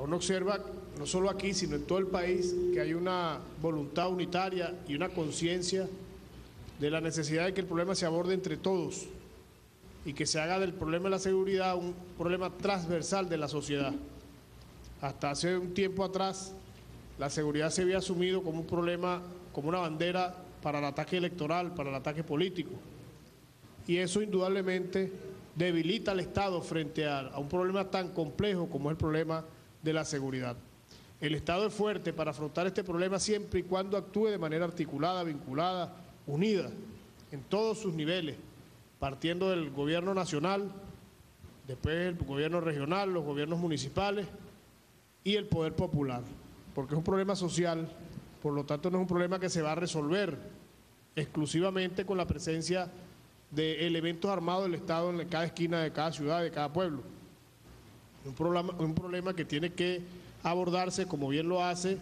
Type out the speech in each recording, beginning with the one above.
Uno observa, no solo aquí, sino en todo el país, que hay una voluntad unitaria y una conciencia de la necesidad de que el problema se aborde entre todos y que se haga del problema de la seguridad un problema transversal de la sociedad. Hasta hace un tiempo atrás, la seguridad se había asumido como un problema, como una bandera para el ataque electoral, para el ataque político. Y eso indudablemente debilita al Estado frente a, a un problema tan complejo como es el problema de la seguridad. El Estado es fuerte para afrontar este problema siempre y cuando actúe de manera articulada, vinculada, unida, en todos sus niveles, partiendo del gobierno nacional, después el gobierno regional, los gobiernos municipales y el poder popular, porque es un problema social, por lo tanto no es un problema que se va a resolver exclusivamente con la presencia de elementos armados del Estado en cada esquina de cada ciudad, de cada pueblo. Un problema, un problema que tiene que abordarse, como bien lo hace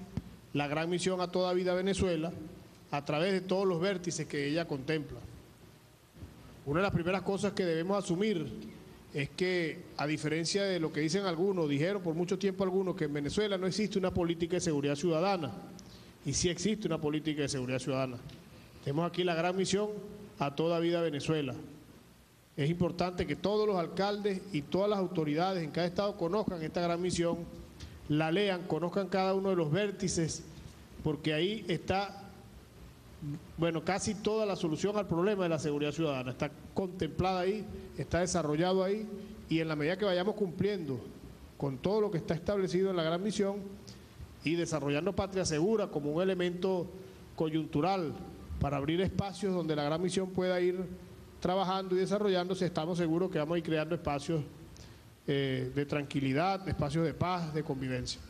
la gran misión a toda vida Venezuela, a través de todos los vértices que ella contempla. Una de las primeras cosas que debemos asumir es que, a diferencia de lo que dicen algunos, dijeron por mucho tiempo algunos, que en Venezuela no existe una política de seguridad ciudadana, y sí existe una política de seguridad ciudadana. Tenemos aquí la gran misión a toda vida Venezuela. Es importante que todos los alcaldes y todas las autoridades en cada estado conozcan esta gran misión, la lean, conozcan cada uno de los vértices, porque ahí está, bueno, casi toda la solución al problema de la seguridad ciudadana. Está contemplada ahí, está desarrollado ahí, y en la medida que vayamos cumpliendo con todo lo que está establecido en la gran misión y desarrollando Patria Segura como un elemento coyuntural para abrir espacios donde la gran misión pueda ir trabajando y desarrollándose, estamos seguros que vamos a ir creando espacios eh, de tranquilidad, espacios de paz, de convivencia.